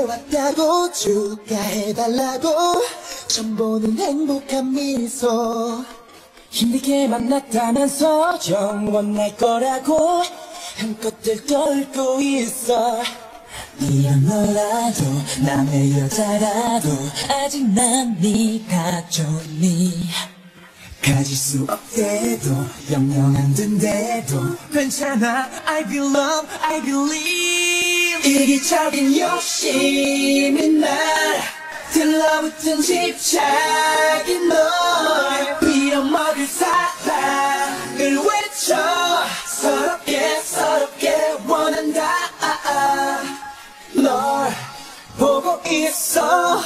왔다고 축하해달라고 처음 보는 행복한 미소. 힘들게 만났다면서 영원할 거라고 한껏 들떠올고 있어. 이런 너라도 남의 여자라도 아직 난 네가 좋니 가질 수 없대도 영영 안 된대도. 괜찮아 I belong I believe. 이기적인 욕심이 날. 들러붙은 집착인 널. 빌어먹을 사랑을 외쳐. 서럽게 서럽게 원한다. 널 보고 있어.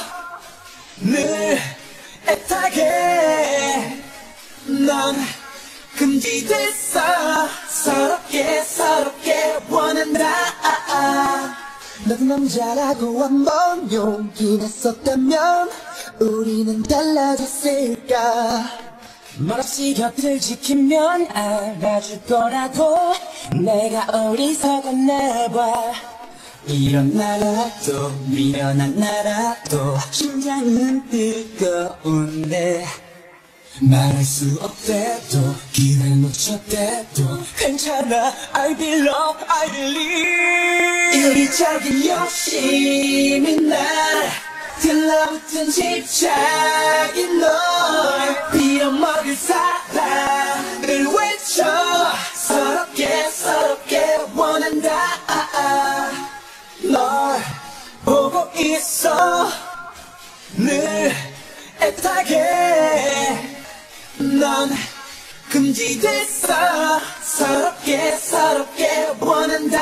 늘 애타게 넌 금지됐어. 서럽게 서럽게 원한다. 나도 남자라고 한번 용기 냈었다면 우리는 달라졌을까? 말없이 곁을 지키면 알아줄 거라고 내가 어리석었나 봐 이런 나라도 미련한 나라도 심장은 뜨거운데 말할 수 없대도 기회를 놓쳤대도 괜찮아. I belong I believe. 이기적인 욕심이 날 들러붙은 집착인 널 빌어먹을 사랑 금지됐어. 서럽게 서럽게 원한다.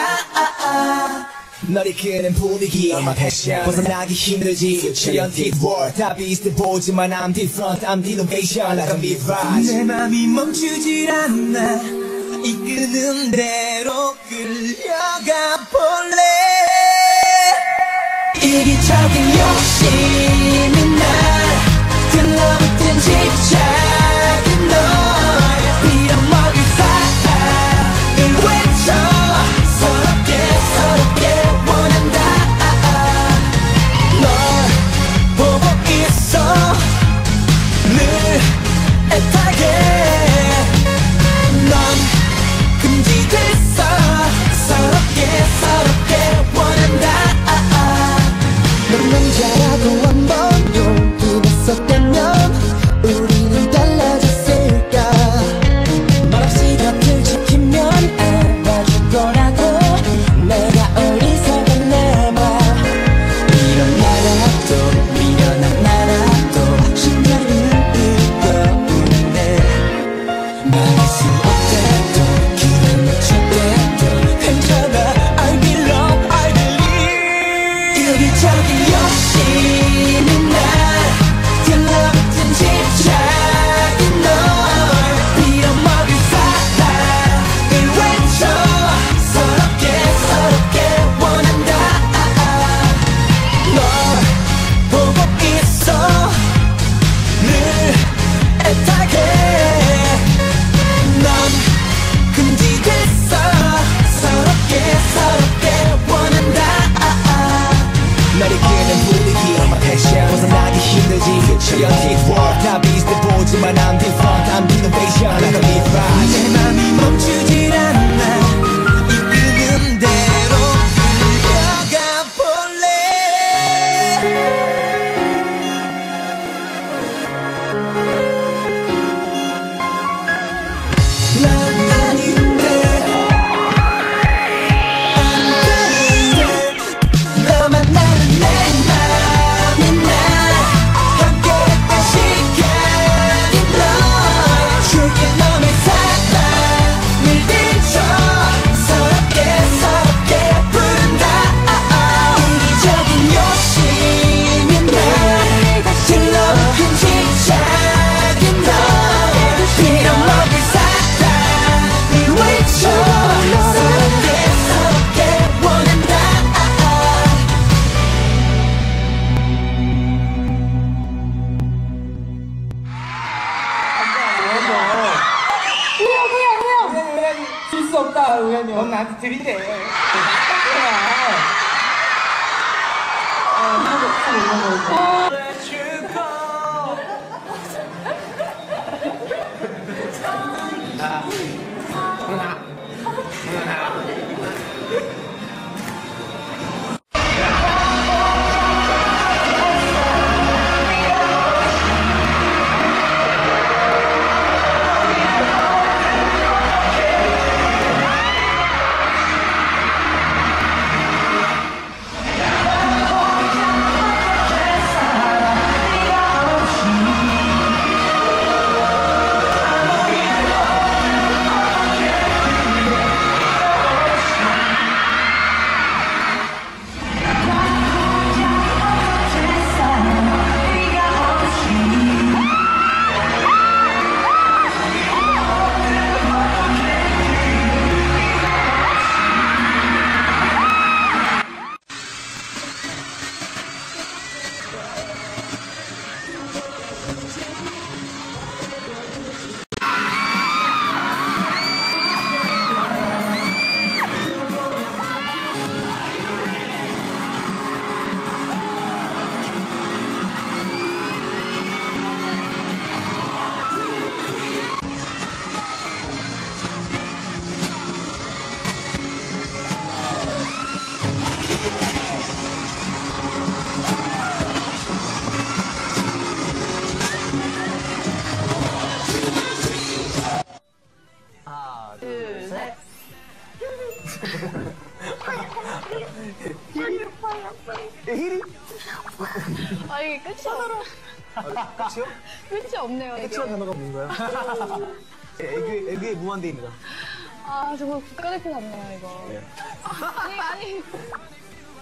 널 이끄는 분위기 얼마 패션 벗어나기 힘들지. 출연 뒷월 답이 있을 때 보지만 I'm different I'm innovation. Like a mirage. 내 맘이 멈추질 않아 이끄는 대로 끌려가 볼래. 이기적인 욕심이 날 들러붙은 집착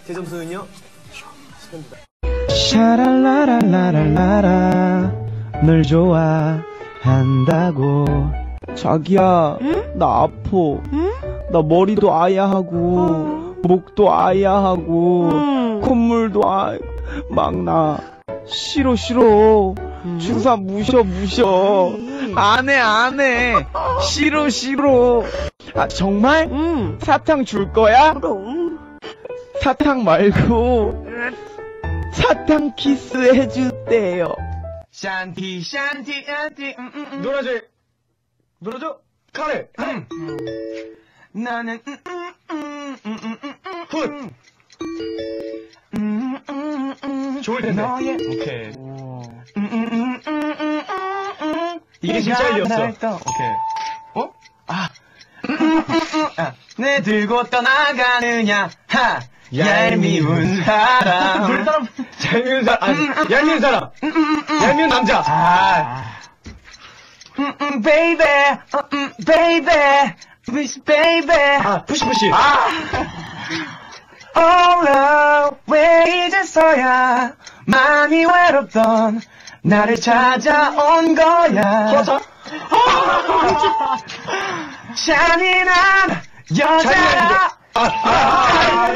제 점수는요? 샤랄라랄라랄라라 널 좋아한다고. 자기야 나 아파. 나 머리도 아야 하고 목도 아야 하고 콧물도 아, 막나. 싫어 싫어. 주사 무셔 무셔. 안해 안해. 싫어 싫어. 아 정말? 사탕 줄 거야? 사탕 말고 사탕 키스 해주세요. 샨티 샨티 샨티 음, 음, 음. 놀아줘. 놀아줘. 카레. 카레. 나는 음, 음, 음, 음, 음, 음, 음, 굿. 음, 음, 음, 좋을 텐데. 너의 오케이. 음, 음, 음, 음, 음, 음, 음. 이게 진짜 일이었어. 오케이. 어? 아. 음, 음, 음, 음. 아. 내 들고 떠나가느냐 하 얄미운 사람 둘 사람, 얄미운 사람, 아니, 얄미운 사람. 얄미운 남자. 아. 음, 음, 베이베, 어, 음, 베이베, 미스 베이베. 아, 푸시 푸시. 아. 어라, 왜 이제서야 많이 외롭던 나를 찾아온 거야. 허자? 잔인한 여자라. 아, 아.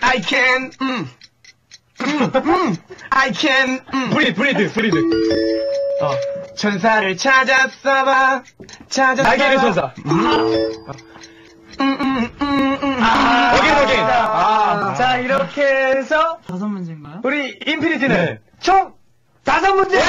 I can, 음, 음, 음, I can, 음. 브리드, 브리드, 브리드. 어. 천사를 찾았어봐, 찾았어봐. 날개를 천사. 음, 음, 음, 음. 어긴, 어긴. 아. 자, 이렇게 해서 다섯 문제인가요? 우리 인피니티는 네. 총 다섯 문제!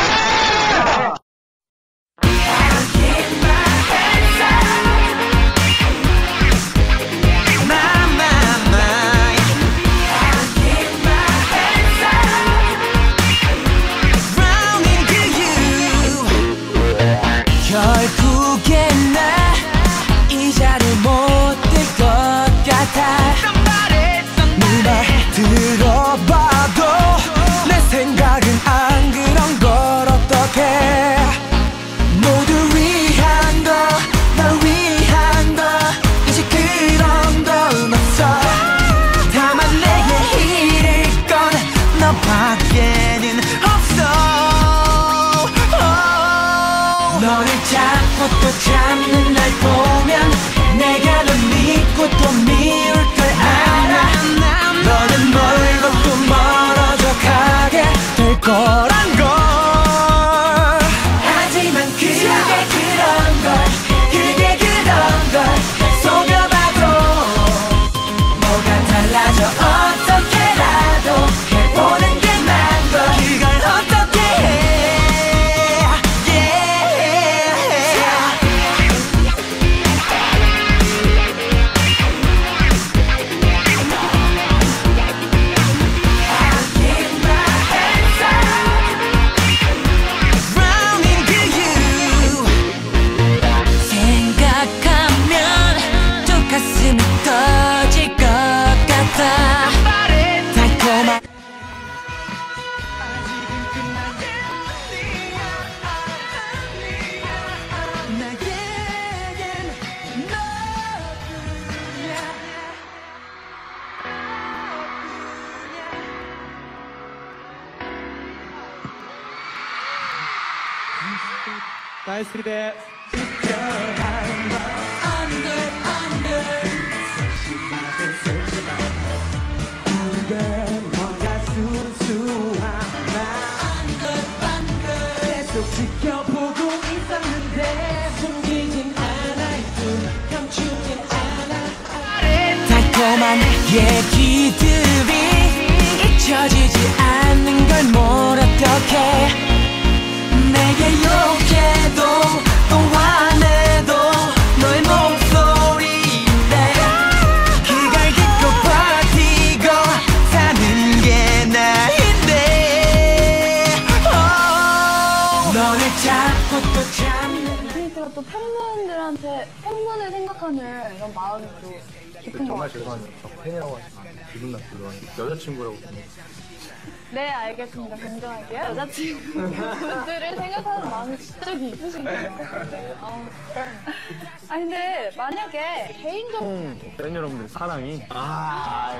팬 여러분들 사랑이 아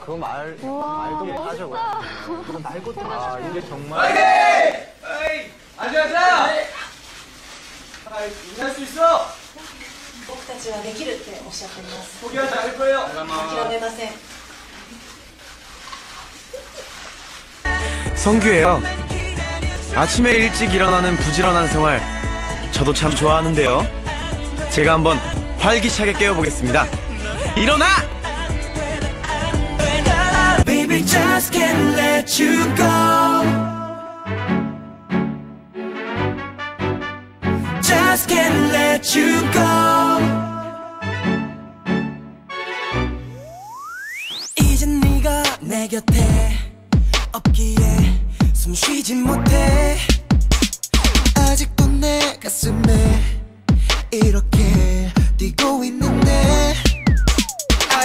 그거 말 와, 말도 못하죠. 멋있다. 그건 말고 아 이게 정말 앉아자 인할 수 있어 僕たちはできるっておっしゃっています 포기하지 않을 거예요 諦めません 성규예요. 아침에 일찍 일어나는 부지런한 생활 저도 참 좋아하는데요. 제가 한번 활기차게 깨워보겠습니다. 일어나! 이젠 네가 내 곁에 없기에 숨 쉬지 못해 아직도 내 가슴에 이렇게 뛰고 있는데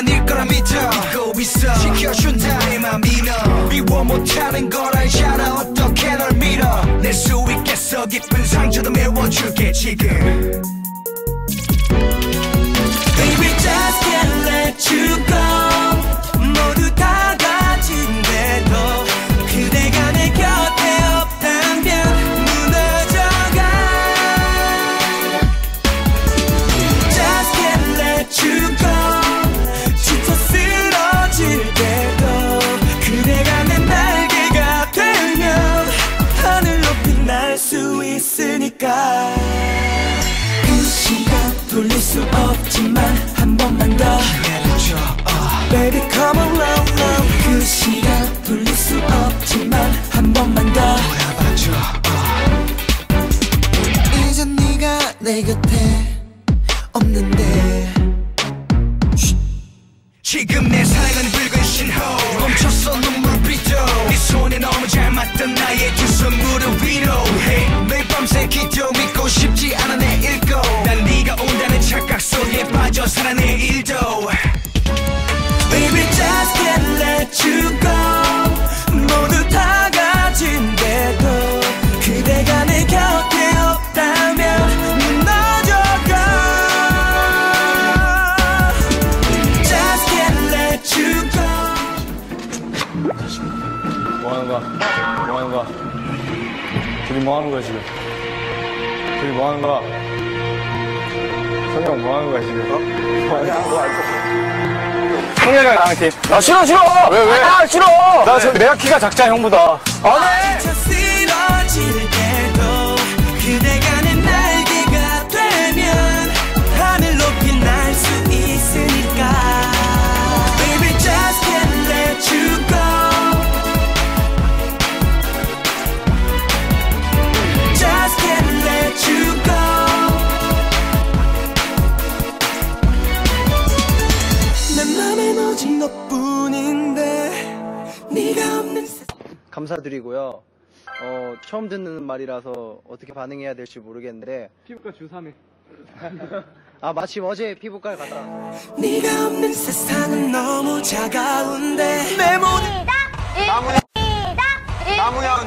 아닐 거라 믿어. 믿고 있어. 지켜준다 내맘 믿어. 미워 못하는 걸 알잖아. 어떻게 널 믿어? 낼 수 있겠어? 깊은 상처도 메워줄게 지금. Baby just can't let you go 없지만 한 번만 더 Baby come along long 그 시간 돌릴 수 없지만 한 번만 더 이제 네가 내 곁에 없는데. 지금 내 사랑은 붉은 신호. 멈췄어 눈물빛도 네 손에 너무 잘 맞던 나의 두 손 무릎 위로. Hey, 매일 밤새 기도 믿고 싶지 않아 거야 지금? 둘이 뭐 하는 거야? 성경 뭐 하는 거야 지금? 어? 뭐 하는 거야? 성경이랑 나랑 팀. 나 싫어 싫어. 왜 왜? 아 싫어. 나 저 내가 키가 작자 형보다. 안 해. 감사드리고요. 어, 처음 듣는 말이라서 어떻게 반응해야 될지 모르겠는데. 피부과 주 3회. 아, 마침 어제 피부과를 갔다. 네가 없는 세상은 너무 차가운데 내 모든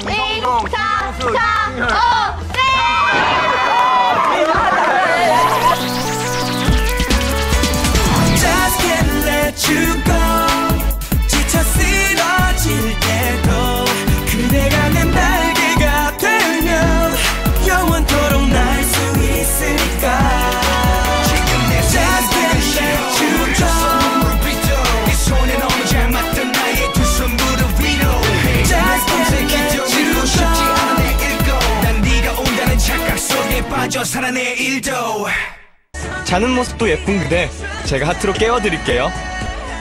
이성종, Just can't let you go 지쳐 쓰러질 먼저 살아내 일도. 자는 모습도 예쁜 그대. 제가 하트로 깨워드릴게요.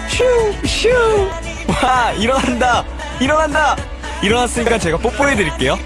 슈슈. 와 일어난다. 일어난다. 일어났으니까 제가 뽀뽀해드릴게요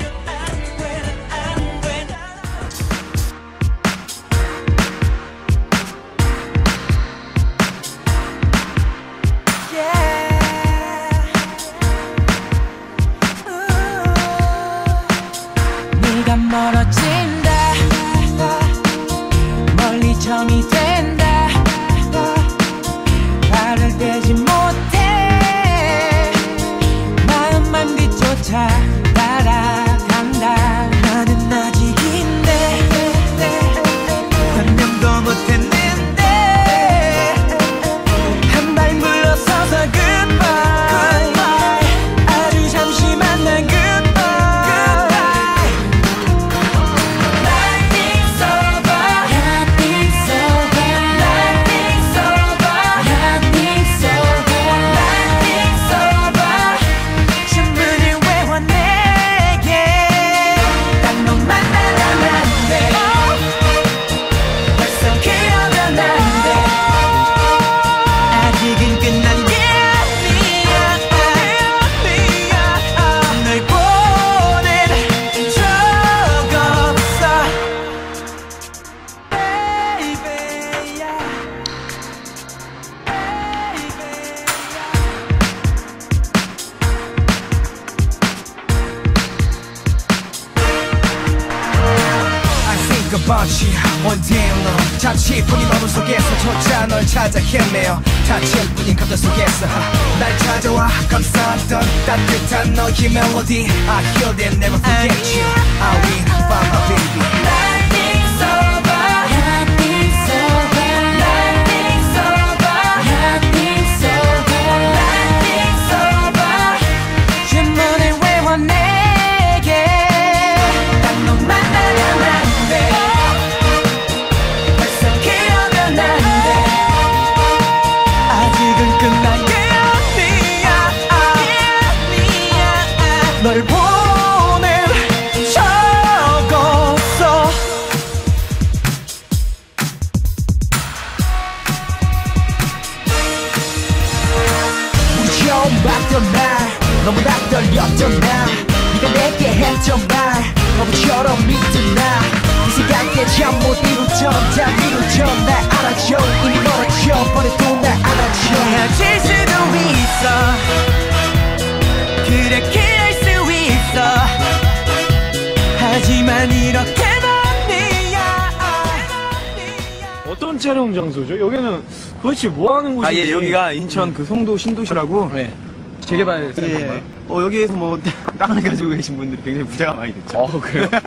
아, 예, 여기가 인천 그 송도 신도시라고 네. 재개발 센터인가요? 어, 여기에서 뭐 땅을 가지고 계신 분들이 굉장히 부자가 많이 됐죠. 어 그래요?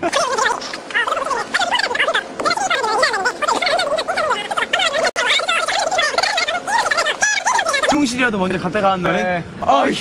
충실이라도 먼저 갔다가 한 날은 네. 아, 이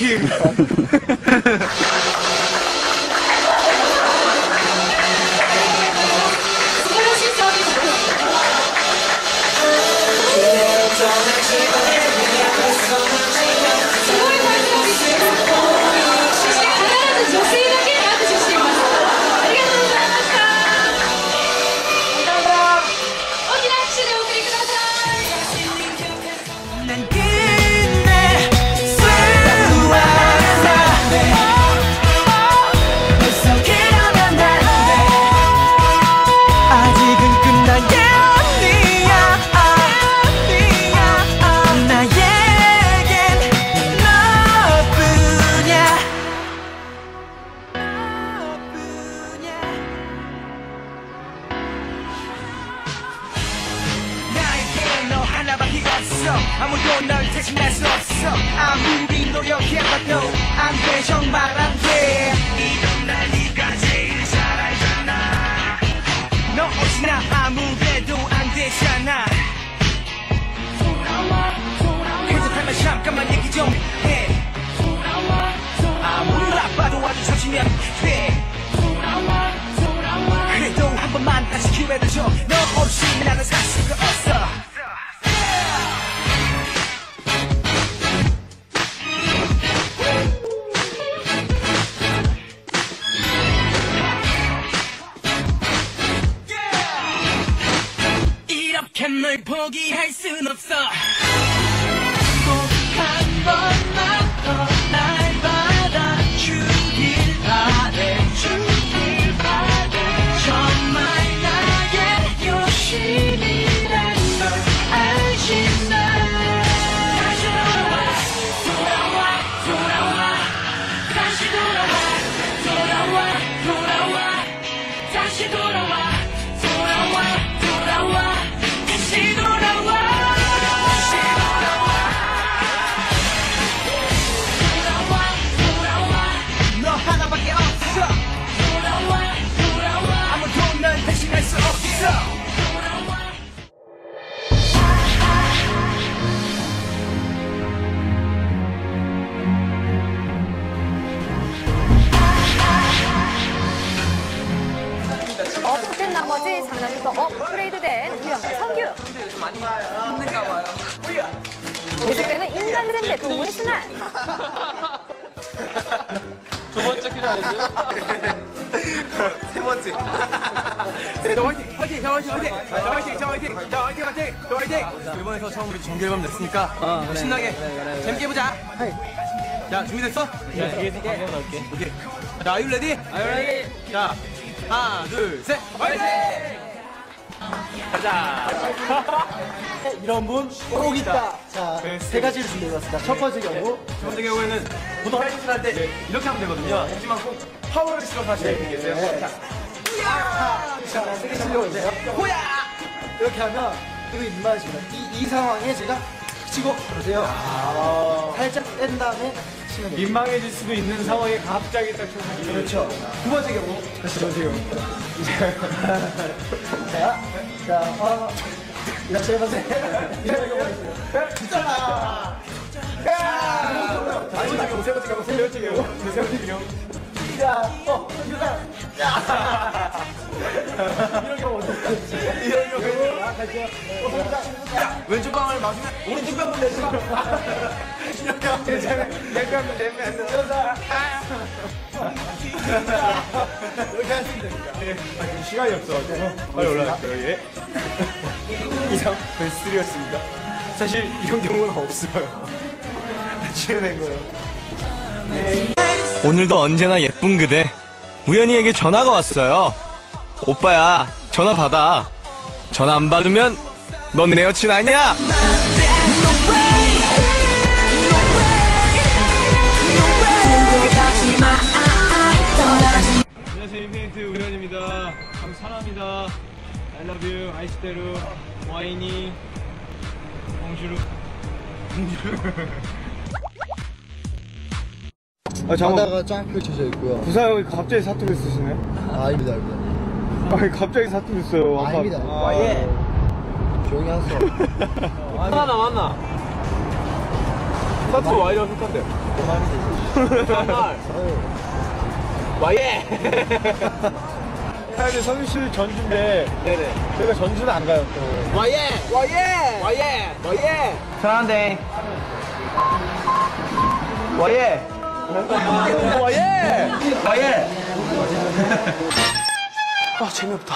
없어. 아무도 널 대신할 수 없어. 아무리 노력해봐도 안돼. 정말 안돼. 이런 날 네가 제일 잘 알잖아. 너 없이 나 아무래도 안 되잖아. 괜찮다면 잠깐만 얘기 좀해. 아무리 나빠도 아주 처지면 돼. 그래도 한 번만 다시 기회를 줘. 너 없이 나는 살 수가 없어 포기할 순 없어 장난부터 업그레이드된 우영과 성규. 계속되는 인간 샘대 동물의 순환. 두 번째 퀴즈 아니에요? 세 번째. 네, 너 화이팅 화이팅 자 화이팅 화이팅. 자 화이팅 자 화이팅. 자 화이팅 화이팅 자 화이팅. 이번에서 처음 우리 정규 앨범 냈으니까 신나게 재밌게 해보자. 자 준비됐어? 네 오케이. 자 are you ready? are you ready? 자 하나 둘 셋. 화이팅 가자. 이런 분 꼭 있다. 자 세 가지를 준비해봤습니다. 첫 번째 경우. 첫 번째 경우에는 보통 활동을 할때 이렇게 하면 되거든요. 하지만 꼭 파워를 실어서 하셔야 되겠어요. 자. 자, 세게 치려고 해주세요. 호야! 이렇게 하면 이거 입맞습니다. 이, 이 상황에 제가 치고 그러세요. 살짝 뺀 다음에. 민망해질 수도 있는 상황에 갑자기 딱 쳐. 그렇죠. 두 번째 경우. 다시 경우. 자, 자, 어, 이렇게 해보세요. 이렇게 해보세요. 자, 야! 마지막 경우, 세 번째 경우, 세 번째 경우, 세 번째 경우. 자, 어, 자. 이런 경우 이런 경우 아. 어, 자, 자, 왼쪽 방을 마시면 오른쪽 방을 내시면 이렇게 하면 되잖아요. 내면 내면 안 돼. 이렇게 하시면 됩니다. 시간이 없어가지고 빨리 올라갈게요. 예. 이상 베스트리였습니다. 사실 이런 경우는 없어요. 지어낸 거예요. 오늘도 언제나 예쁜 그대 우연히에게 전화가 왔어요. 오빠야 전화 받아. 전화 안 받으면 넌 내 여친 아니야? 안녕하세요 인피니트 우현입니다. 감 사랑합니다. I love you. 아이스테루 와이니 봉슈루 아 잠깐 바다가 쫙 펼쳐져 있고요. 부사형이 갑자기 사투리 쓰시네. 아, 아닙니다, 아닙니다. 아니 갑자기 사투리 써요. 아까- 아닙니다. 아, 예. 조용히 하세요. 하나 남았나? 사투리 와이랑 똑같대. 와예. 사실 성윤 씨 전주인데 네네. 저희가 전주는 안 가요 또. 와예. 와예. 와예. 와예. 잘한대. 와예. 와예. 와예. 아 재미없다.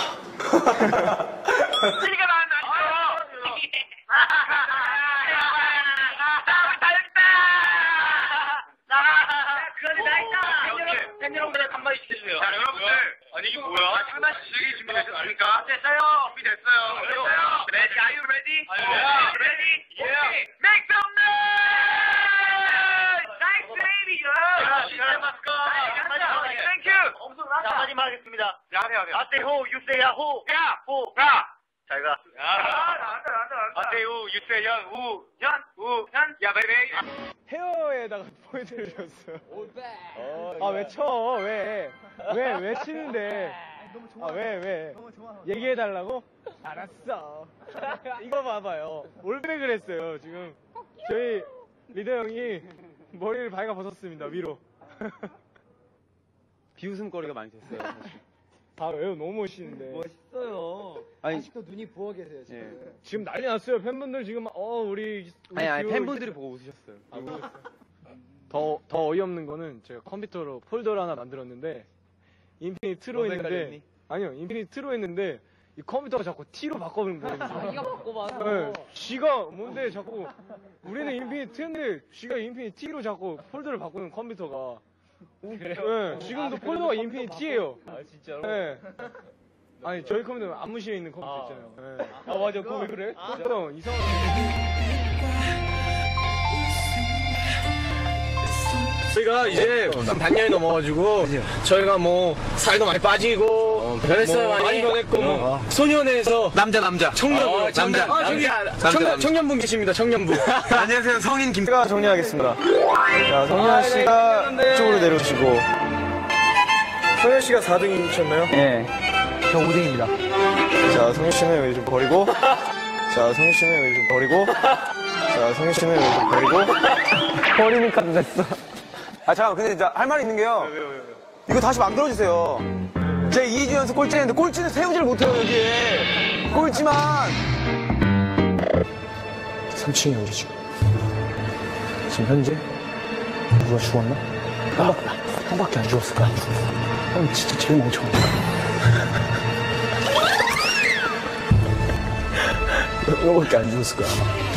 팬 여러분들 한마디 해주세요. 자, 여러분들. 아니, 이게 뭐야? 장난치기 준비됐습니까? 됐어요. 준비됐어요. 됐어요. Ready? Are you ready? Yeah. Ready? Yeah. Make some noise! 마지막 하겠습니다. 야, 해, 해. I say who, you say ya, who. 야, who. 야. 잘 가. 야. I say who, you say 연, 우. 연, 우. 연. 야, 베이베이. 헤어에다가 포인트를 줬어요. 아, 왜 쳐? 왜? 왜, 왜 치는데? 아, 왜, 왜? 얘기해달라고? 알았어. 이거 봐봐요. 올백을 했어요, 지금. 저희 리더 형이 머리를 밝아 벗었습니다, 위로. 비웃음거리가 많이 됐어요, 사실. 아, 왜요? 너무 멋있는데. 멋있어요. 아니, 아직도 눈이 부어 계세요, 지금. 예. 지금 난리 났어요. 팬분들 지금 어 우리, 우리 아니, 아니, 팬분들이 보고 웃으셨어요. 아, 웃었어요. 더, 더 어이없는 거는 제가 컴퓨터로 폴더를 하나 만들었는데 인피니트로 너네 했는데? 아니요 인피니트로 했는데 이 컴퓨터가 자꾸 T로 바꿔버린 거예요. 자기가 바꿔봐서. 네, 지가 뭔데 자꾸 우리는 인피니트인데 지가 인피니티 T로 자꾸 폴더를 바꾸는 컴퓨터가. 네, 지금도 폴더가 인피니티예요. 아, 진짜로? 네. 아니 저희 컴퓨터는 안무실에 있는 컴퓨터 있잖아요. 네. 아, 맞아. 그거 왜 그래? 컴퓨터 이상하게. 저희가 이제 반년이 넘어가지고 저희가 뭐 살도 많이 빠지고 변했어요, 뭐 많이? 변했고 뭐 소년에서 남자 남자 청년 어, 남자 남자. 아, 저기 남자, 청년, 남자. 청년분 계십니다 청년분 안녕하세요 성인 김가 정리하겠습니다. 자 성현 씨가 이쪽으로 내려오시고 성현 씨가 4등이셨나요? 네. 저 5등입니다. 자 성현 씨는 여기 좀 버리고 자 성현 씨는 여기 좀 버리고 자 성현 씨는 여기 좀 버리고 버리니까 됐어. 아 잠깐 근데 진짜 할 말이 있는 게요. 이거 다시 만들어주세요. 제 2주 연속 꼴찌했는데 꼴찌는 세우질 못해요 여기에. 꼴찌만. 3층이 우리 집. 지금 현재 누가 죽었나? 한, 바, 한 밖에 안 죽었을까? 형 진짜 제일 멍청한 형밖에 안 죽었을 거야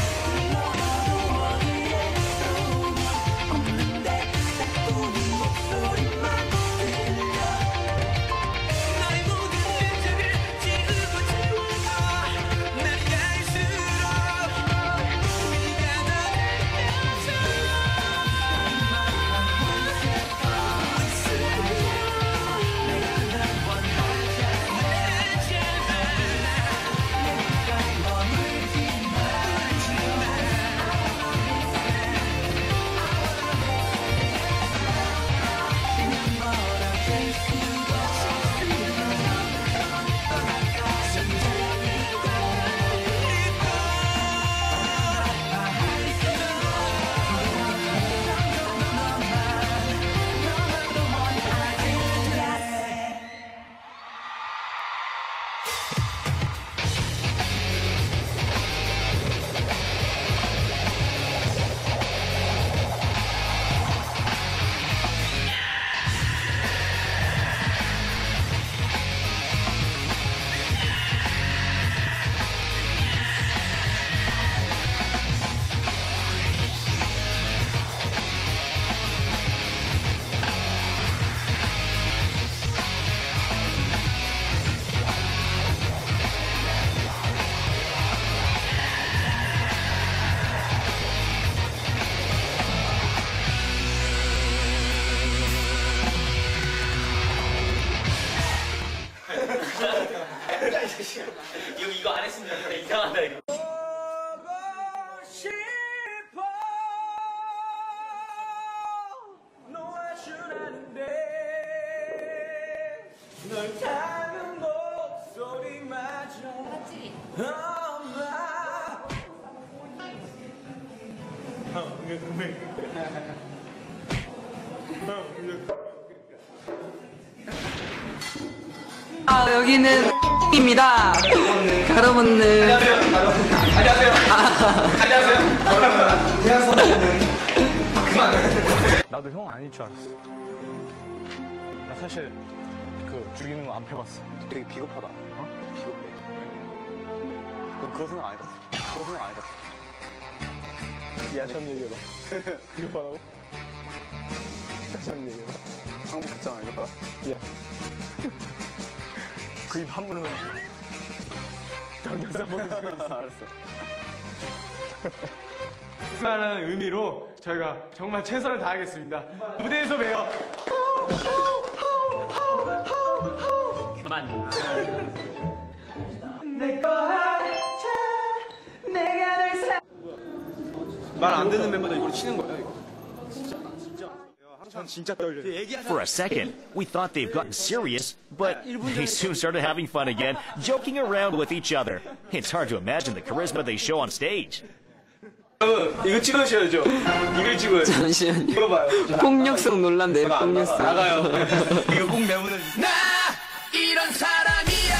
입니다. 여러분들. 나도 형 아닐 줄 알았어. 나 사실 그 죽이는 거 안 펴봤어. 되게 비겁하다. 어? 비겁해. 넌 그런 생각 아니다. 그런 생각 아니다. 야, 참 얘기해봐. 비겁하다고? 참 얘기해봐. 한국 극장 아니다. 야. 그입 함부로 동영상 보는 거 있어. 알았어. 라는 의미로 저희가 정말 최선을 다하겠습니다. 무대에서 봬요. 그만. 말안 듣는 멤버들 이걸 치는 떨려요. For a second, we thought they've gotten serious, but they soon started having fun again, joking around with each other. It's hard to imagine the charisma they show on stage. 여러분, 이거 찍으셔야죠. 이걸 찍어요. 잠시만요. 이거 봐요. 폭력성 논란데, 폭력성. 나가요. 이거 꼭 내보내 나 이런 사람이야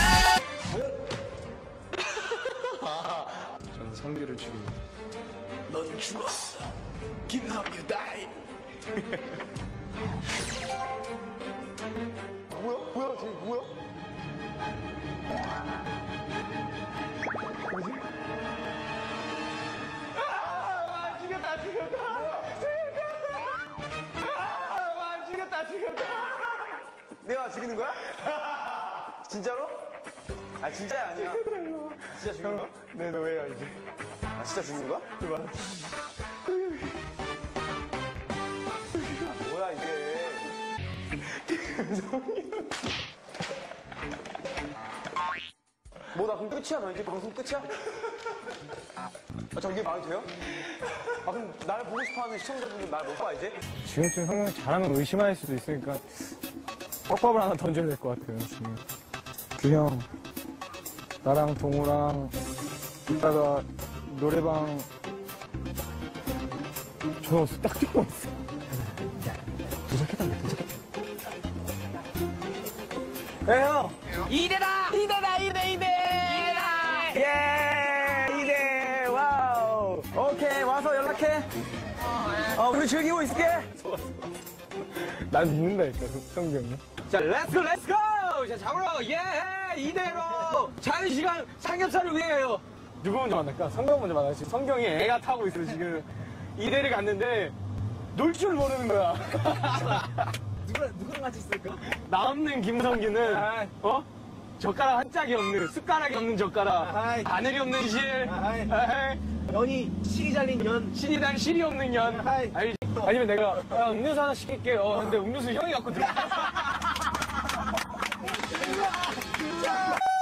저는 성규를 죽입니다. 넌 죽었어 김남규 다이 뭐야? 뭐야? 쟤 뭐야? 뭐지? 아, 죽였다, 죽였다. 죽였다. 아, 죽였다, 죽였다. 내가 죽이는 거야? 진짜로? 아, 진짜 아니야. 진짜 죽인 거야? 네, 너왜야 이제. 아, 진짜 죽인 거야? 네, 봐. 뭐나 그럼 끝이야? 너 이제 방송 끝이야? 아, 저 이게 말이 돼요? 아 그럼 날 보고 싶어하는 시청자분들 날 못 봐 이제? 지금쯤 잘하는 걸 의심할 수도 있으니까 떡밥을 하나 던져야 될 것 같아요, 지금. 규 형, 나랑 동우랑 이따가 노래방 왔어. 딱 듣고 왔어. 도착했다, 도착했다. 네, 형! 이대다! 이대다, 이대, 이대! 이대다! 예! 이대 wow! 오케이 와서 연락해. 어 우리 즐기고 있을게. 난 믿는다니까, 성규 형이. 자, let's go, let's go! 자, 잡으러, 예! 이대로! 자는 시간 삼겹살을 위해요! 누구 먼저 만날까? 성규 형 먼저 만나지. 성규 형이 애가 타고 있어, 지금. 이대를 갔는데, 놀 줄 모르는 거야. 누가, 누구랑 같이 있을까? 나 없는 김성규는, 어? 젓가락 한 짝이 없는, 숟가락이 없는 젓가락. 바늘이 없는 실. 연이 실이 잘린 연. 실이 달 실이 없는 연. 알지? 아니면 내가, 야, 음료수 하나 시킬게요. 근데 음료수 형이 갖고 들어. Oh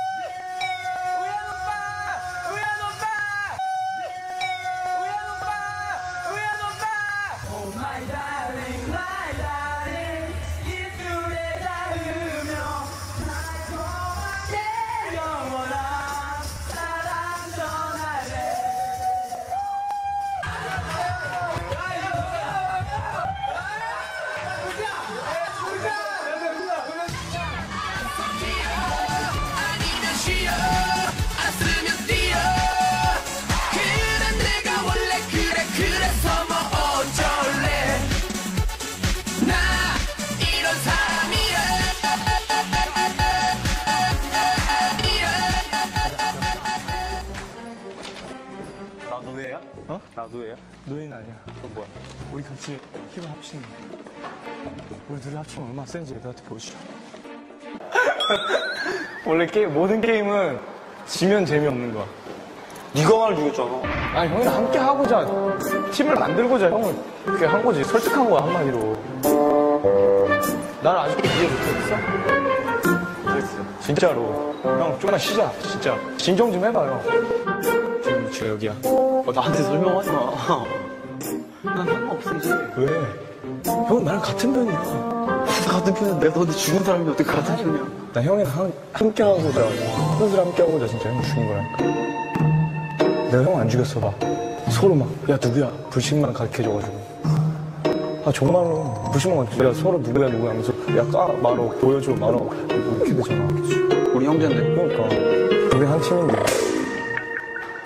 합치면 얼마나 센지 너한테 보여주자. 원래 게임, 모든 게임은 지면 재미없는 거야. 네가 말 죽였잖아. 아, 형이랑 함께 하고자, 팀을 만들고자 형을 그렇게 한 거지. 설득한 거야, 한마디로. 날 아직도 이해 못했어? 못했어. 진짜로. 형, 좀만 쉬자, 진짜. 진정 좀 해봐요. 지금, 저 여기야. 어, 나한테 설명하지 마. 난 상관없어 이제. 왜? 형은 나랑 같은 편이야. 같은 편인데 내가 너한테 죽은 사람이 어떻게 같은 편이야? 나 형이랑 한, 함께 하고자, 혼술 함께 하고자 진짜 형 죽인 거라니까. 내가 형 안 죽였어, 봐. 서로 막, 야, 누구야? 불식만 가르쳐줘가지고. 아, 정말로. 불식만 가르쳐. 야, 서로 누구야, 누구야 하면서, 야, 까, 말어, 보여줘, 말어. 이렇게 되잖아. 우리 형제인데. 그러니까. 우리 한 팀인데.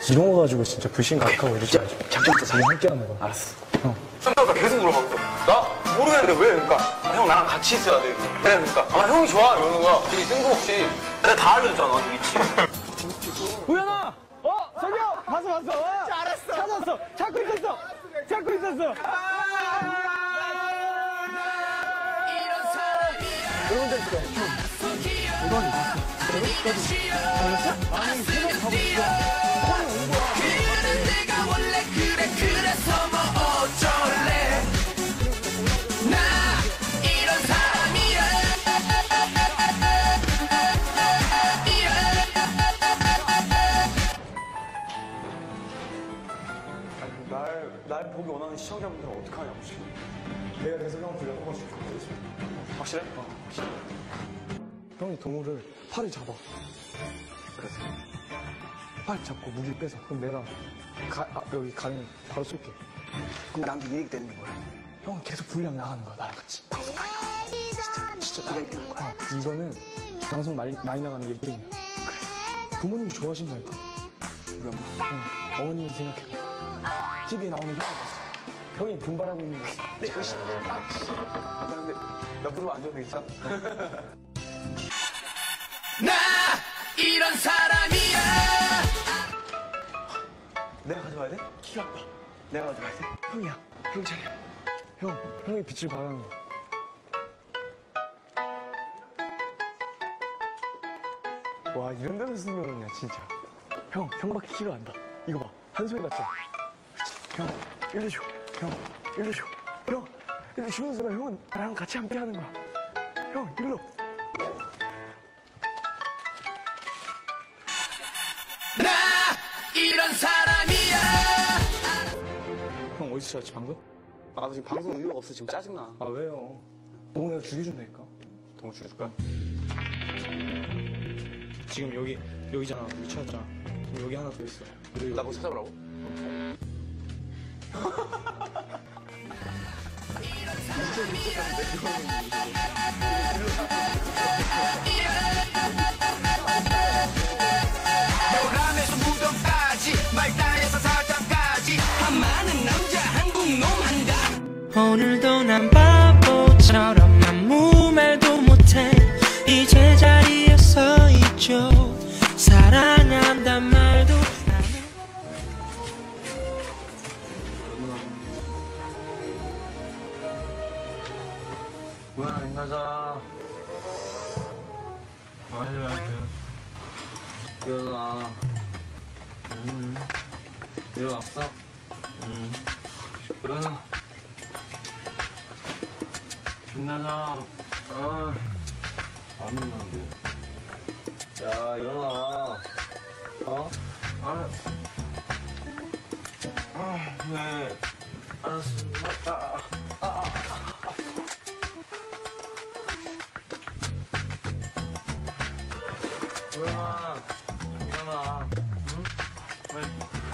이런 거 가지고 진짜 불신 가르치고 이러지 말자. 잠깐 우리 함께 하는 거야. 알았어. 형. 성격가 계속 물어봤어. 나 모르겠는데 왜? 그러니까 아, 형 나랑 같이 있어야 돼. 그래 그러니까 아 형이 좋아 이러는 거야. 되게 뜬금없이. 내가 다 알려줬잖아. 위치. 우연아! 어? 저기요! 봤어, 봤어! 알았어! 찾았어! 찾고 있었어! 찾고 있었어! 여러분 들 있어. 이건 아니, 새벽 가고 있어. 보기 원하는 시청자분들은 어떡하냐고 지금. 내가 계속 형 불러 한번 줄게. 확실해? 어, 확실해. 형이 동물을 팔을 잡아. 그래서 팔 잡고 무기 를 빼서 그럼 내가 가, 아, 여기 가는 바로 쏠게. 그럼 나한테 이익 되는 거야. 형은 계속 분량 나가는 거야 나랑 같이. 진짜 진짜 네가 이기는 거야. 이거는 방송 많이, 많이 나가는 게 1등이야. 부모님이 좋아하신다니까. 우리 엄마. 응. 어머님이 생각해. TV에 나오는 형이 봤어. 형이 분발하고 있는 거. 내 의심. 나 근데 안 줘도 되겠어? 나 이런 사람이야 내가 가져가야 돼? 키가 아파. 내가 가져가야 돼? 형이야. 형찬이야. 형, 형이 빛을 발하는 거. 와, 이런 데서 쓰면야 진짜. 형, 형밖에 키가 안다. 이거 봐. 한 소리 났죠? 형, 일로 줘. 형, 일로 줘. 형, 일로 주는 순간 형은 나랑 같이 함께 하는 거야. 형, 일로. 나 이런 사람이야 형, 어디서 잤지, 방금? 아, 나 지금 방송 의욕 없어. 지금 짜증나. 아, 왜요? 내가 죽여준다니까. 동호 줄까? 지금 여기, 여기잖아. 여기 찾았잖아. 지금 여기 하나 더 있어. 그리고 나 그거 찾아보라고? 요람에서 무덤까지 말단에서 사장까지. 한 많은 남자 한국 놈 한다 오늘도 난 바보처럼 아무 말도 못해. 이제 자리에 서 있죠. 사랑한단 말도 가자. 갈게. 일어나. 음. 일어났어? 응. 일어나. 빛나자. 아. 안 일어나는데. 야, 일어나. 어? 아. 아, 네. 아,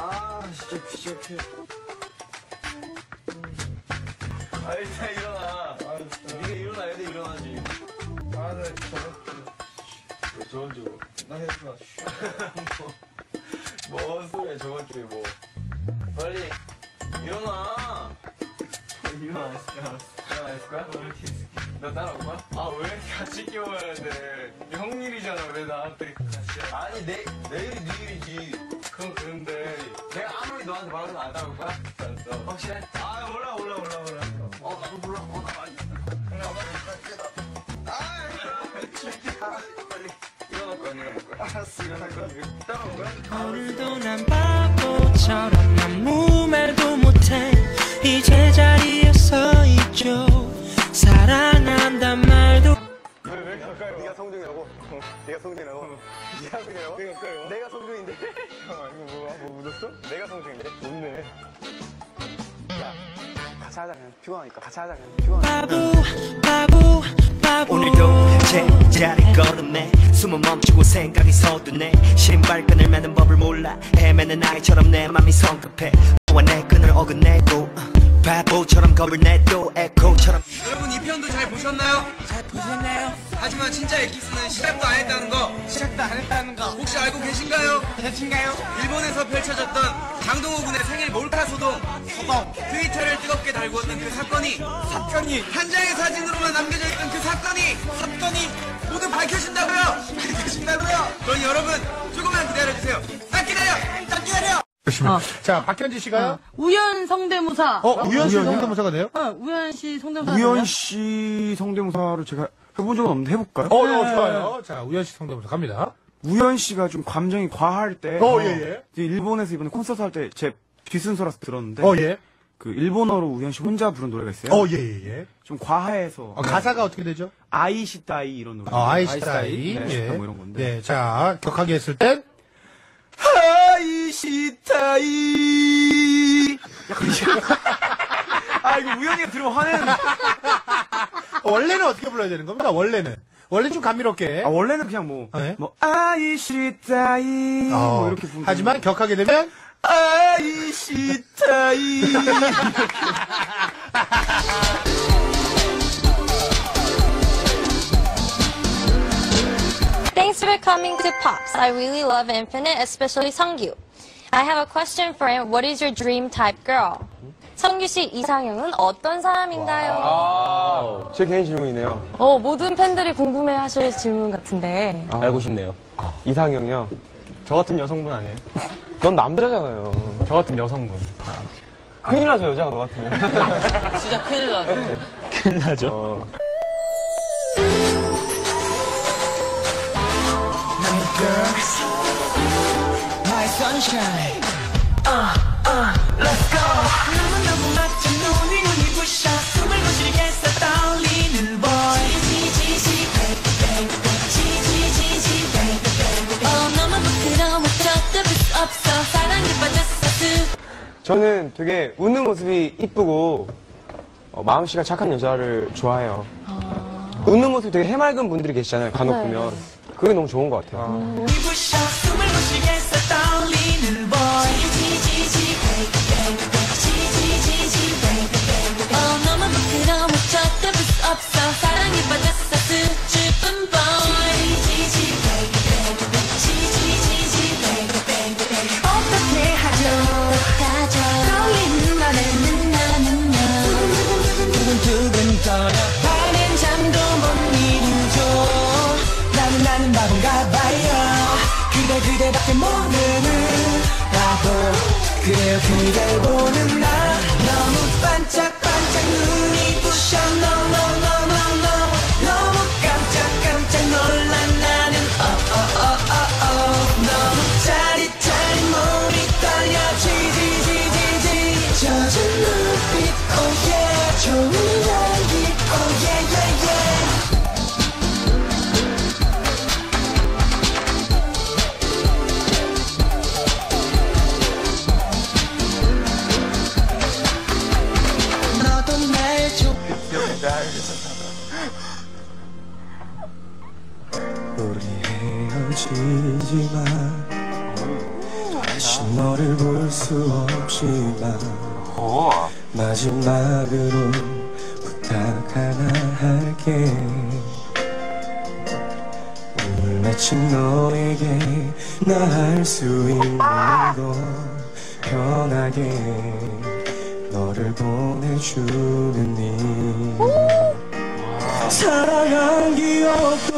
아, 진짜 귀찮게. 아, 일단 일어나. 아, 네가 일어나야 돼, 일어나지. 아, 나 저런, 왜 저런 쪽으로. 나 했어. 뭐, 뭔 소리야, 저번 주에 뭐. 빨리, 일어나. 알았어. 일어나, 거야? 너 따라올 거야? 아, 왜 같이 깨워야 돼? 형 일이잖아, 왜 나한테 같이 해? 아니, 내, 내일이 네 일이지. 그건 그런데. 내가 아무리 너한테 말하면 안 따라올 거야? 알았어. 확실해? 아, 몰라, 몰라, 몰라, 몰라. 어, 나도 몰라. 어, 나 많이. 일어날 거야, 일어날 거야. 알았어, 일어날 거야. 따라올 거야? 오늘도 난 바보처럼 아무 말도 못해 이제 자리에 서 있죠 사랑한단 말도 왜, 왜 가까이 네가 성종이라고? 네가 성종이라고? 네가 성종이라고? 내가 가까이 내가 성종인데. 아, 이거 뭐야? 뭐 묻었어? 내가 성종인데? 없네. 야, 같이 하자, 그냥. 피곤하니까. 같이 하자, 그냥. 피곤하니까. 바보 바보 오늘도 제자리 걸음에 숨은 멈추고 생각이 서두네 신발끈을 매는 법을 몰라 헤매는 아이처럼 내 맘이 성급해 너와 내 끈을 어긋내고 바보처럼 겁을 내도 에코처럼. 여러분 이 편도 잘 보셨나요? 잘 보셨나요? 하지만 진짜 엑기스는 시작도 안 했다는 거. 시작도 안 했다는 거. 혹시 알고 계신가요? 계신가요? 일본에서 펼쳐졌던 장동호 군의 생일 몰카 소동. 소동. 트위터를 뜨겁게 달구었던 그 사건이 사건이. 한 장의 사진으로만 남겨져 있던 그 사건이 사건이. 모두 밝혀진다고요? 밝혀진다고요? 그러니 여러분 조금만 기다려주세요. 딱 기다려! 딱 기다려 그렇습니다. 자, 박현지 씨가요? 우연 성대모사. 어, 우연 씨 성대모사가 돼요? 어, 우연 씨 성대모사. 우연? 씨 성대모사를 제가 해본 적은 없는데 해볼까요? 어, 어, 좋아요. 자, 우연 씨 성대모사 갑니다. 우연 씨가 좀 감정이 과할 때. 어, 예, 예. 일본에서 이번에 콘서트 할 때 제 뒷순서라서 들었는데. 어, 예. 그 일본어로 우연 씨 혼자 부른 노래가 있어요. 어, 예, 예, 예. 좀 과해서. 어, 가사가 어떻게 되죠? 아이시따이 이런 노래. 어, 아이스타이. 네, 예. 뭐 이런 건데. 네, 자, 격하게 했을 땐. 아이시타이. 약간 이렇게. 아, 이거 우연히가 들으면 화내는. 원래는 어떻게 불러야 되는 겁니까? 원래는. 원래 좀 감미롭게. 아, 원래는 그냥 뭐. 네. 뭐, 아이시타이. 어, 뭐 이렇게 부르는 하지만 격하게 되면. 아이시타이. Thanks for coming to Pops. I really love Infinite, especially Sungyu. I have a question for him. What is your dream type girl? 성규 씨 이상형은 어떤 사람인가요? 아, 제 개인 질문이네요. 어, 모든 팬들이 궁금해하실 질문 같은데. 알고 싶네요. 이상형이요? 저 같은 여성분 아니에요? 넌 남자잖아요. 저 같은 여성분. 큰일 나죠, 여자가 너 같으면. 진짜 큰일 나죠. 큰일 나죠. My sunshine. Uh, uh, let's go. 너무너무 막힌 눈이 눈이 부셔 숨을 못 쉬겠어 떨리는 boy. 지지지지 baby baby 지지지지 baby baby. 어, 너무 부끄러워 쫓아볼 수 없어 사랑에 빠졌어 수 저는 되게 웃는 모습이 이쁘고 어, 마음씨가 착한 여자를 좋아해요. 웃는 모습이 되게 해맑은 분들이 계시잖아요. 간혹 네. 보면 그게 너무 좋은 것 같아요. baby. 어, 너무 부끄러워 쫓아볼 수 없어 사랑에 빠졌 그댈 보는 마침 너에게 나 할 수 있는 거 편하게 너를 보내주는 일. 사랑한 기억도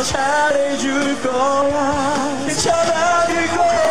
더 잘해줄 거야 익숙해질 거야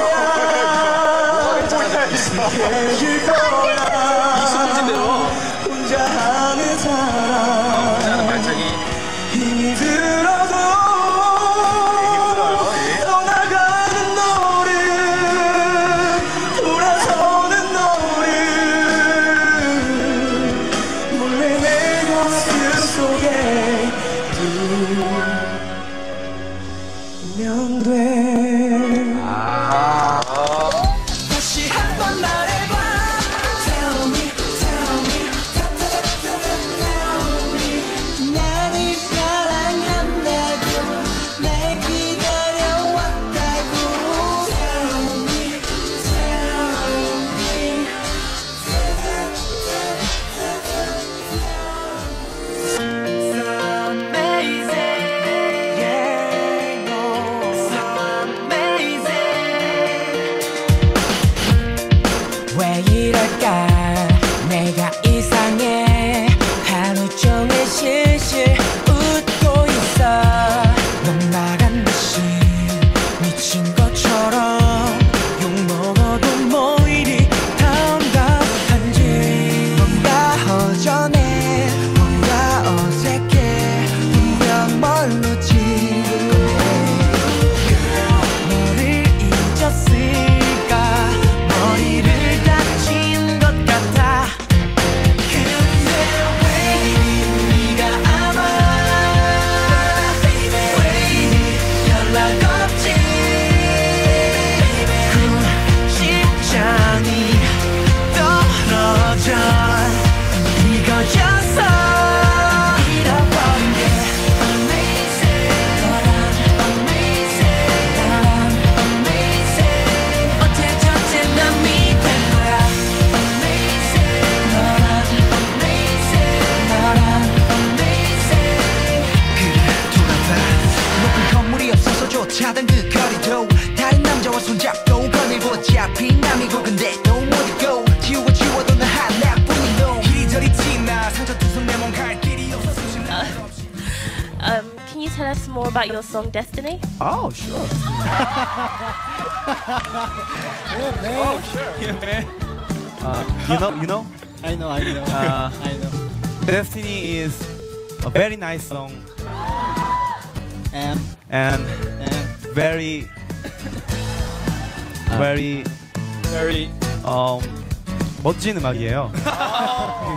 음악이에요.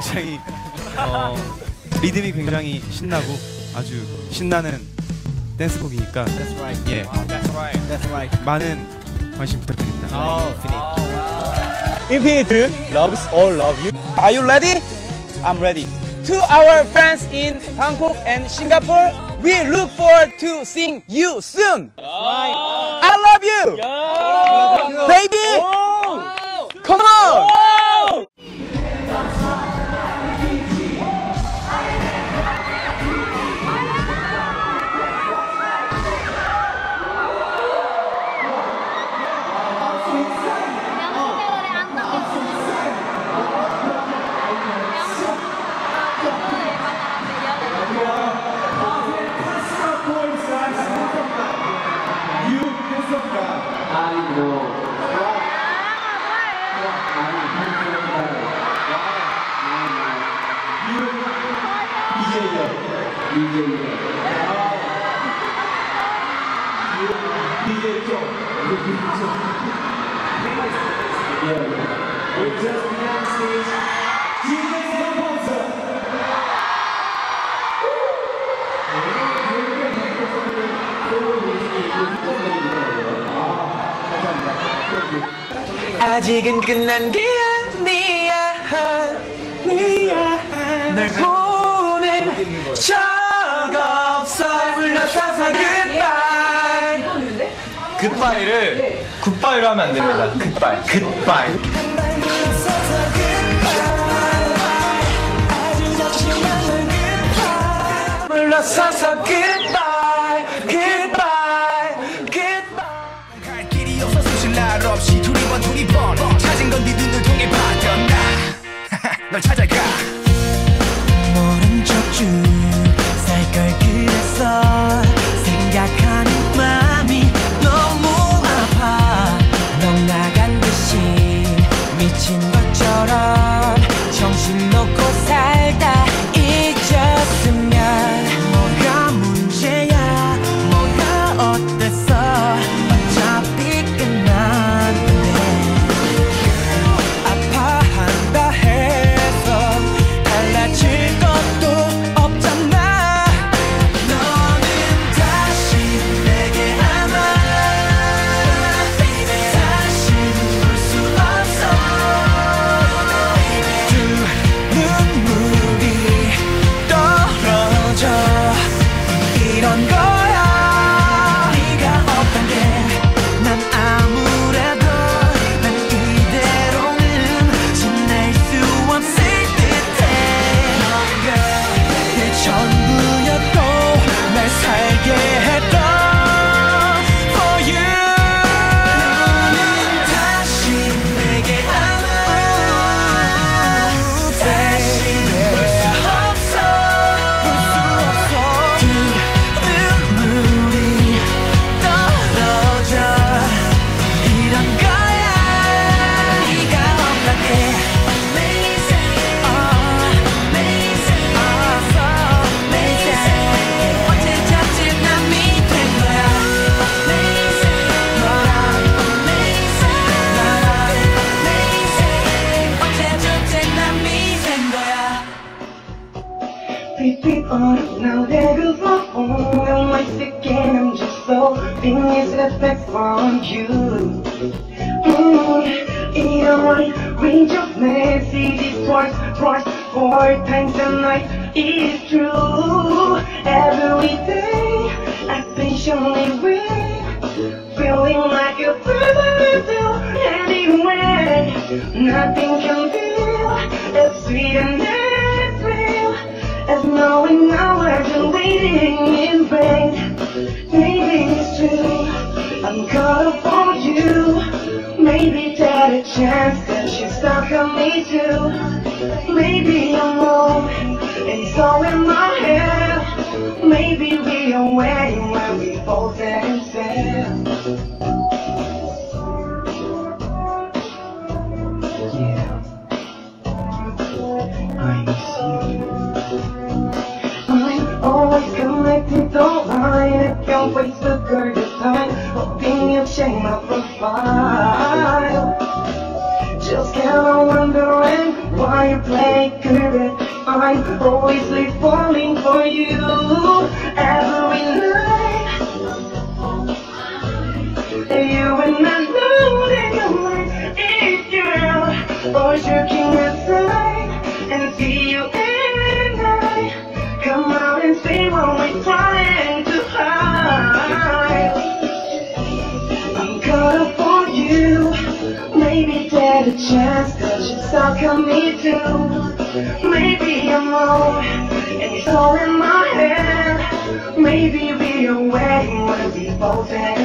굉장히 어, 리듬이 굉장히 신나고 아주 신나는 댄스곡이니까 That's right. 예. That's right. That's right. 많은 관심 부탁드립니다. Infinite loves all love you. Are you ready? I'm ready. To our friends in Bangkok and Singapore, we look forward to seeing you soon. I love you. 굿바이 이러면 안 됩니다. 굿바이 굿바이 불러서 Maybe we are waiting when we both end. Yeah. I see. I'm always connected online. I can't waste a good time. Hoping you change my profile. Just kinda wondering why you play good. I'm always falling for you. Maybe I'm wrong and it's all in my head. Maybe we're waiting when we both understand.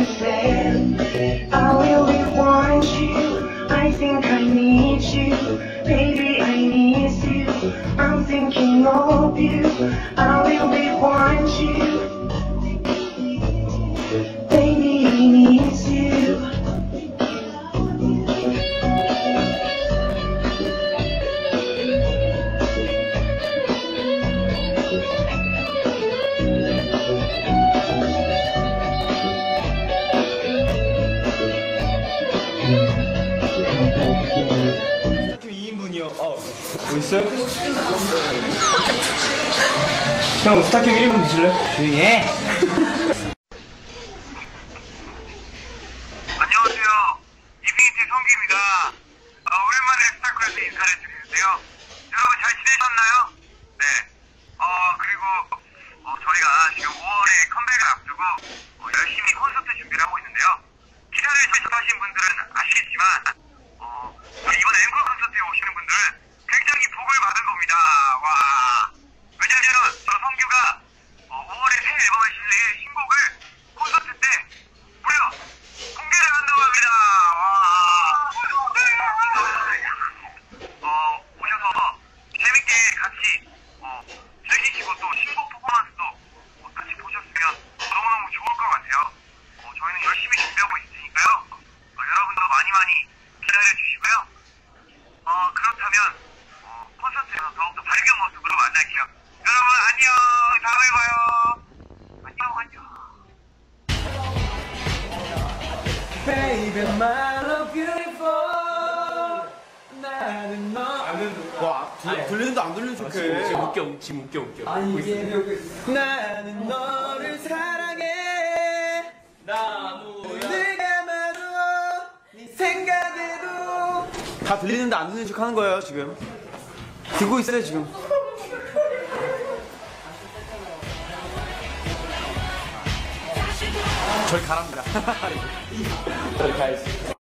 형, 스타킹 1인분 드실래? 조용히 해. 안녕하세요. 인피니트 성규입니다. 아, 오랜만에 스타크래프트 인사를 드리는데요. 여러분 잘 지내셨나요? 네. 어, 그리고 어, 저희가 지금 5월에 컴백을 앞두고 어, 열심히 콘서트 준비를 하고 있는데요. 기사를 접하신 분들은 아시겠지만 어, 이번 앵콜 콘서트에 오시는 분들은 굉장히 복을 받은 겁니다. 와. 안 들리는 척 하는 거예요, 지금. 듣고 있어요, 지금. 절 가랍니다. 절 가야지.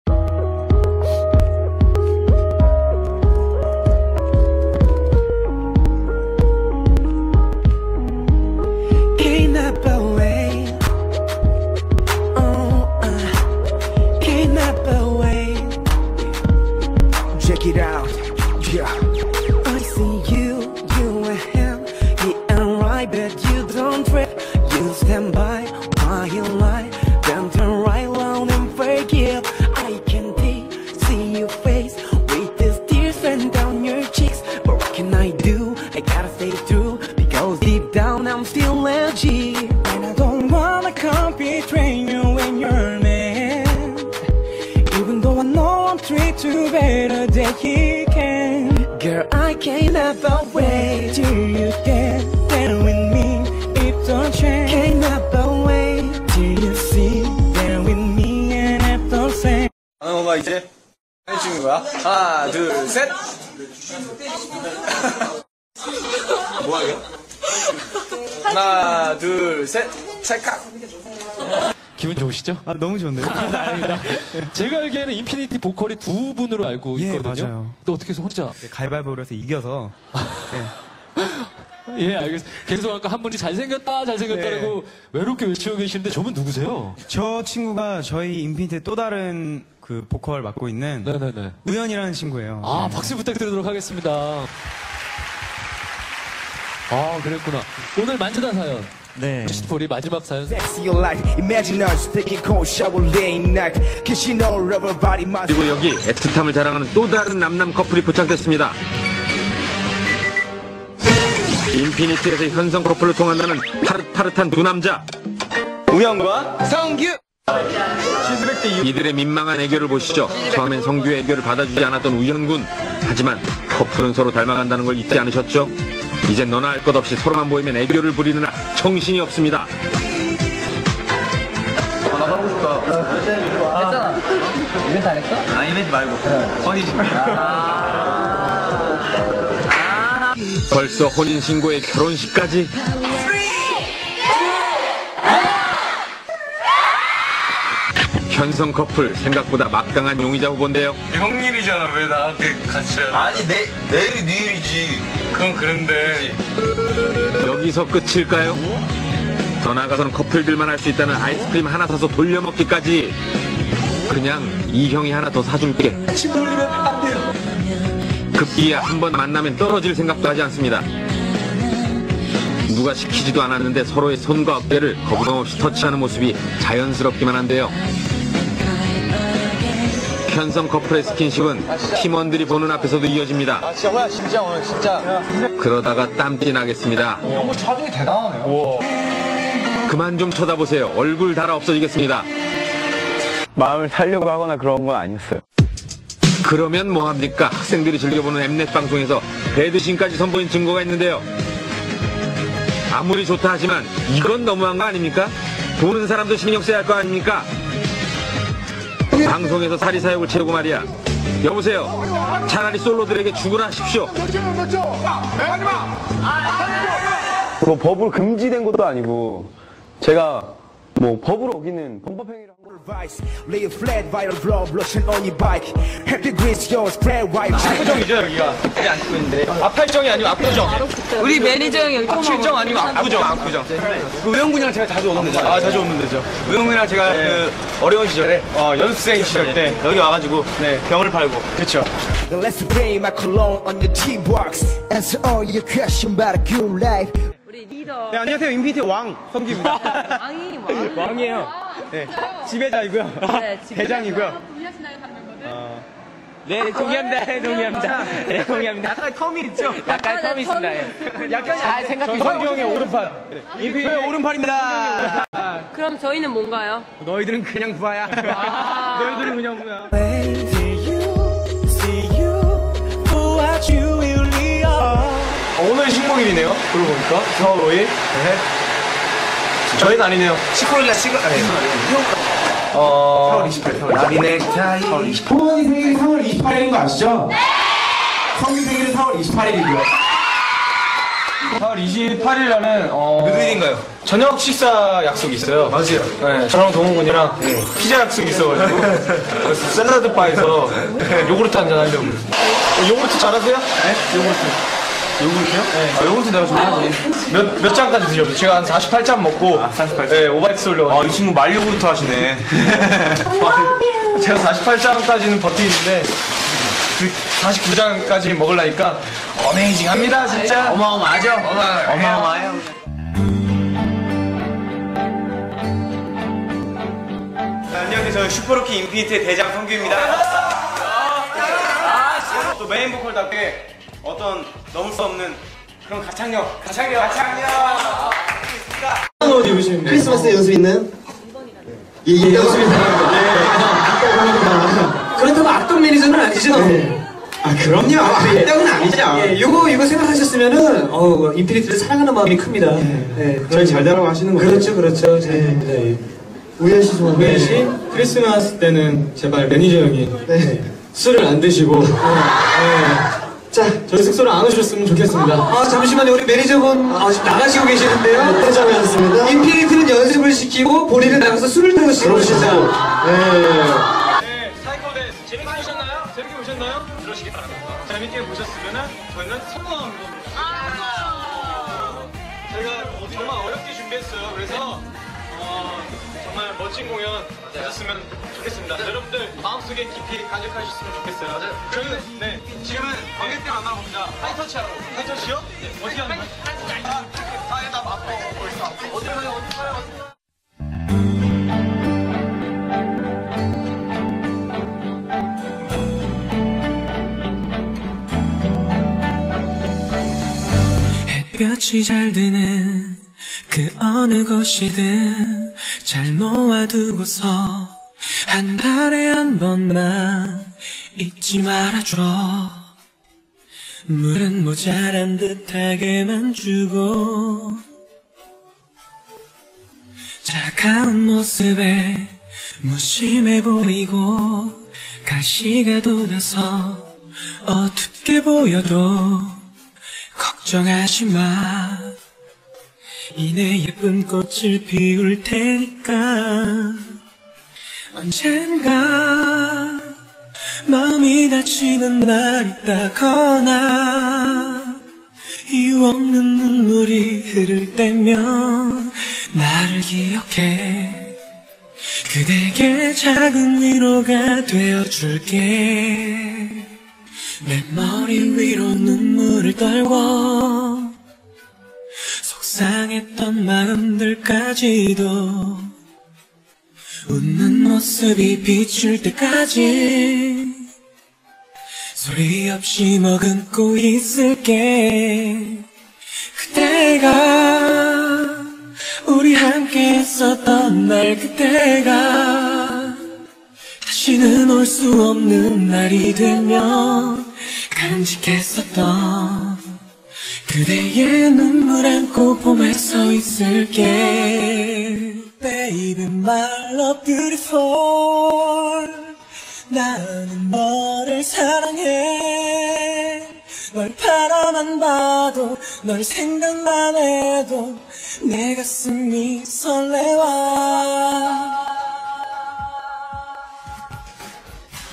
I can't ever wait till you get there with me. It's a change. Can't ever wait till you see there with me and have the same. 하는 건가, 이제? 찍는 거야? 하나, 둘, 셋! 뭐야, 이게? 하나, 둘, 셋! 찰칵! 기분 좋으시죠? 아, 너무 좋은데요? 다행입니다. 제가 알기에는 인피니트 보컬이 두 분으로 알고 예, 있거든요. 맞아요. 또 어떻게 해서 혼자? 가위바위보로 해서 이겨서. 예, 알겠습니다. 계속 아까 한 분이 잘생겼다, 잘생겼다라고 외롭게 외치고 계시는데 저분 누구세요? 저 친구가 저희 인피니트의 또 다른 그 보컬 맡고 있는 네네네. 우연이라는 친구예요. 아, 박수 부탁드리도록 하겠습니다. 아, 그랬구나. 오늘 만지다 사연. 네. 시스폴이 마지막 사연. Sexy your life, imagine us taking cold shower late night. Cause you know everybody must. 그리고 여기 애틋함을 자랑하는 또 다른 남남 커플이 포착됐습니다. 인피니트에서 현성 커플로 통한다는 파릇파릇한 두 남자. 우영과 성규! 이들의 민망한 애교를 보시죠. 처음엔 성규의 애교를 받아주지 않았던 우현군. 하지만 커플은 서로 닮아간다는 걸 잊지 않으셨죠? 이젠 너나 할 것 없이 서로만 보이면 애교를 부리느라 정신이 없습니다. 나가고 싶다. 했잖아. 이벤트 안 했어? 아, 이벤트 말고. 어디 벌써 혼인신고에 결혼식까지 현성 커플 생각보다 막강한 용의자 후보인데요. 형일이잖아. 왜 나한테 같이 해? 아니, 내, 내일이 네 일이지. 그건 그런데. 여기서 끝일까요? 더 나아가서는 커플들만 할 수 있다는 아이스크림 하나 사서 돌려먹기까지 그냥 이 형이 하나 더 사줄게 급기야 한 번 만나면 떨어질 생각도 하지 않습니다 누가 시키지도 않았는데 서로의 손과 어깨를 거부감 없이 터치하는 모습이 자연스럽기만 한데요 현성 커플의 스킨십은 팀원들이 보는 앞에서도 이어집니다 아, 진짜 뭐야, 진짜 오늘 진짜. 그러다가 땀띠 나겠습니다 형, 자중이 대단하네요. 그만 좀 쳐다보세요 얼굴 달아 없어지겠습니다 마음을 살려고 하거나 그런 건 아니었어요. 그러면 뭐합니까? 학생들이 즐겨보는 엠넷 방송에서 배드신까지 선보인 증거가 있는데요. 아무리 좋다 하지만 이건 너무한 거 아닙니까? 보는 사람도 신경 써야 할 거 아닙니까? 방송에서 사리사욕을 채우고 말이야. 여보세요. 차라리 솔로들에게 죽으라 하십시오. 뭐 법으로 금지된 것도 아니고 제가 뭐 법으로 어기는 범법행위를 Lay a flat viral blow lotion on your bike Happy grease your spread white 압구정이죠, 여기가. 여기 안 쓰고 있는데. 압팔정이 아니고 압구정. 우리 매니저 형이 여기 압칠정 아니고 압구정, 압구정. 그 우영군이랑 제가 자주 오는 데죠. 아, 자주 오는 데죠. 우현군이랑 제가 그 어려운 시절에, 어, 연습생 시절 때 여기 와가지고, 네, 병을 팔고. 그쵸. Let's spray my cologne on your T-box Answer all your question about a good life 우리 리더. 네, 안녕하세요. 인피니트 왕 성규입니다. 왕이 왕. 왕이에요. 네, 지배자이고요. 네, 대장이고요. 동의하시나요, 다른 멤버들? 네, 동의합니다. 네, 동의합니다. 네, 동의합니다. 약간 term이 있죠? 약간 term이 있습니다. 예. 약간 잘 생각해 성규 형의 오른팔. 인피니트 오른팔입니다. 그럼 저희는 뭔가요? 너희들은 그냥 부하야. 너희들은 그냥 부하. 오늘 식목일이네요. 그러고 보니까. 4월 5일. 네. 저희는 아니네요. 19일 날 시간, 아니. 어. 4월 28일. 4월 28일. 나비 넥타이. 4월 28일. 부모님 생일이 3월 28일인 거 아시죠? 네! 성규 생일은 4월 28일이고요. 4월 28일 날은 어 몇 일인가요? 저녁 식사 약속이 있어요. 맞아요. 네, 저랑 동훈 군이랑 피자 약속이 있어가지고 그래서 샐러드 바에서 요구르트 한잔 하려고. 어, 요구르트 잘하세요? 네, 요구르트. 요구르트요? 네. 아, 요구르트 내가 좋아하지. 몇, 몇 잔까지 드셨어요? 제가 한 48잔 먹고. 아, 48잔? 네, 오바이트 올려. 아, 이 친구 말 요구르트 하시네. 제가 48잔까지는 버티는데, 그 49잔까지 먹으려니까 amazing 합니다, 진짜. 어마어마하죠? 어마어마해요. 안녕하세요. 저는 super rookie 인피니트의 대장 성규입니다. 또 메인 보컬답게 어떤 넘을 수 없는 그런 가창력. 가창력. 가창력. 어디 오시는데? 크리스마스 연습 있나요? 예, 예, 연습 있나요? 그렇다고 악동 매니저는 아니죠? 아, 그럼요. 악동은 아니죠. 예, 요거, 이거 생각하셨으면은, 어, 인피니트를 사랑하는 마음이 큽니다. 예, 저희 잘 되라고 하시는 거죠? 그렇죠, 그렇죠. 제, 네. 우현 씨 좋아하는 우현 씨, 크리스마스 때는 제발 매니저 형이 술을 안 드시고, 네. 자, 저희 숙소로 안 오셨으면 좋겠습니다. 아, 잠시만요. 우리 매니저분 아, 지금 나가시고 계시는데요? 네, 잘하셨습니다. 인피니트는 연습을 시키고 본인은 나가서 술을 드시고 계시죠? 네. 사이코대 재밌게 보셨나요? 재밌게 보셨나요? 그러시기 바랍니다. 재밌게 보셨으면 저희는 성공한 겁니다. 저희가 정말 어렵게 준비했어요. 그래서 어, 정말 멋진 공연 하셨으면 좋겠습니다. 여러분들 마음속에 깊이 간직하셨으면 좋겠어요. 저희는 네 지금은 관객들 만나봅니다. 하이터치하고 하이터치요? 네. 어떻게 하는 거예요? 아, 아, 나 바빠. 벌써. 어디로 가요? 어디로 가요? 어디로 가요? 햇볕이 잘 드는 그 어느 곳이든 잘 놓아두고서 한 달에 한 번만 잊지 말아줘. 물은 모자란 듯하게만 주고 차가운 모습에 무심해 보이고 가시가 돋아서 어둡게 보여도 걱정하지 마 이내 예쁜 꽃을 피울 테니까 언젠가 마음이 다치는 날 있다거나 이유 없는 눈물이 흐를 때면 나를 기억해. 그대에게 작은 위로가 되어줄게. 내 머리 위로 눈물을 떨고 속상했던 마음들까지도 웃는 모습이 비출 때까지 소리 없이 머금고 있을게. 그때가 우리 함께 했었던 날 그때가 다시는 올 수 없는 날이 되면 간직했었던 그대의 눈물 안고 봄에 서 있을게. Baby my love beautiful. 나는 너를 사랑해. 널 바라만 봐도 널 생각만 해도 내 가슴이 설레와.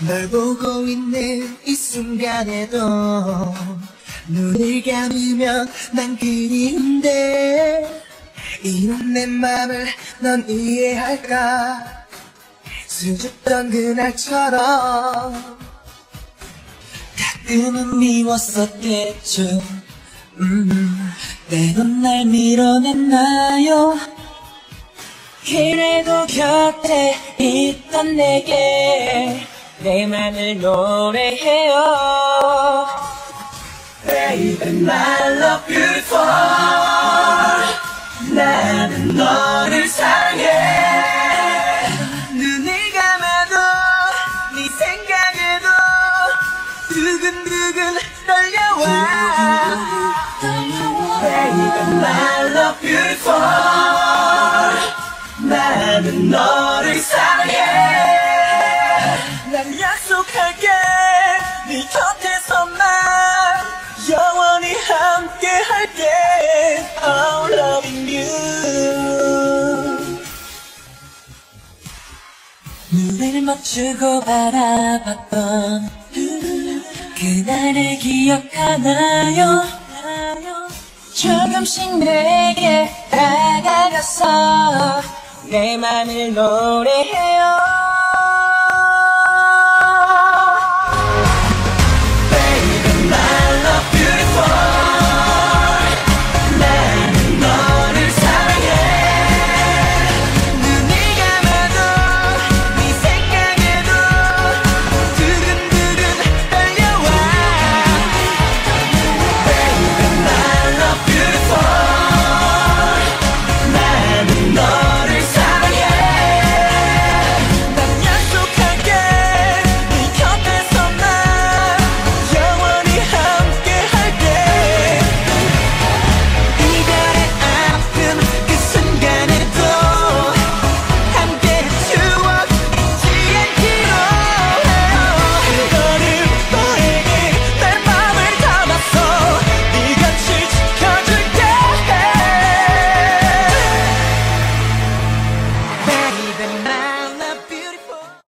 널 보고 있는 이 순간에도 눈을 감으면 난 그리운데 이런 내 맘을 넌 이해할까? 수줍던 그날처럼 가끔은 미웠었겠죠. 음, 때론 날 밀어냈나요? 그래도 곁에 있던 내게 내 맘을 노래해요 Baby my love beautiful 나는 너를 사랑해 눈을 감아도 네 생각에도 두근두근 떨려와 Baby my love beautiful 나는 너를 사랑해 맞추고 바라봤던 그날을 기억하나요? 조금씩 내게 다가가서 내 맘을 노래해요